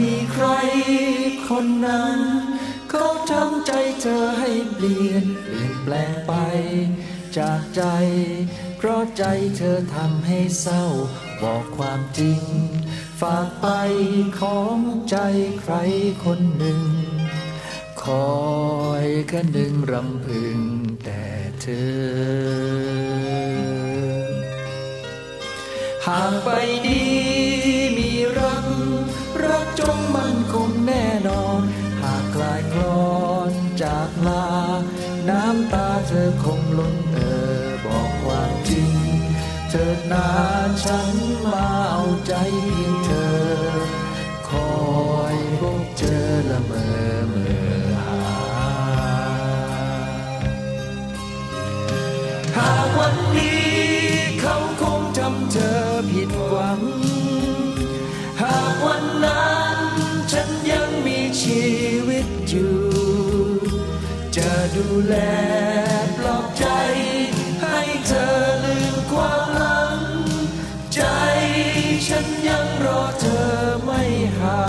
มีใครคนนั้น เขาทำใจเธอให้เปลี่ยนเปลี่ยนแปลงไป จากใจ เพราะใจเธอทำให้เศร้า บอกความจริง ฝากไปของใจใครคนหนึ่ง คอยกันหนึ่งรำพึงแต่เธอหากไปดีากลา น้ำตาเธอคงล้นเออบอกความจริง เธอนาฉันมาเอาใจเพียงเธอ คอยพบเจอละเมอเมื่อหา หากวันนี้เขาคงจำเธอผิดหวัง ดูแลปลอบใจ ให้เธอลืมความหลัง ใจฉันยังรอเธอไม่ห่า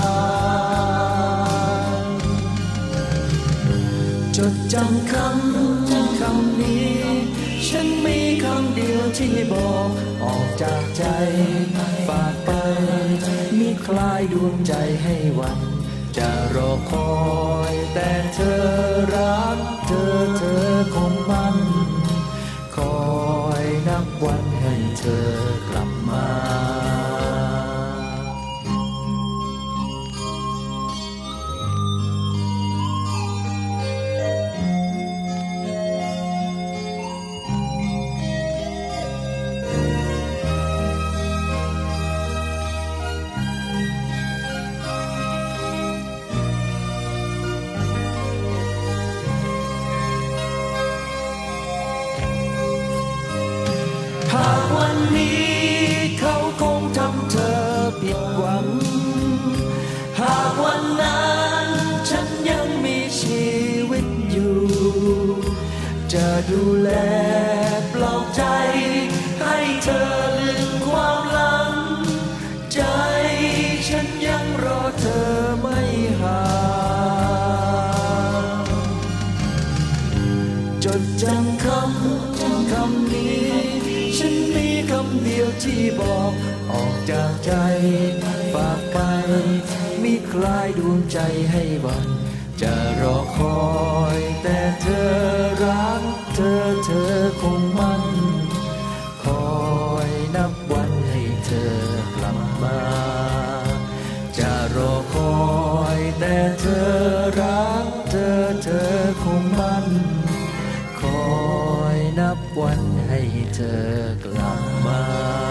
งจดจำคำคำนี้ ฉันมีคำเดียวที่บอกออกจากใจ ฝากไปมีคลายดวงใจให้วัน จะรอคอยแต่เธอรักเธอเธอคงมันคอยนับวันให้เธอกลับาหากวันนี้เขาคงทำเธอผิดหวัง หากวันนั้นฉันยังมีชีวิตอยู่ จะดูแลปลอบใจ จดจำคำคำนี้ ฉันมีคำเดียวที่บอกออกจากใจฝากไป มีคลายดวงใจให้วัน จะรอคอยแต่เธอรัก เธอเธอคงมั่น คอยนับวันให้เธอกลับมา จะรอคอยแต่เธอรัก เธอเธอคงมั่น วันให้เธอกลับมา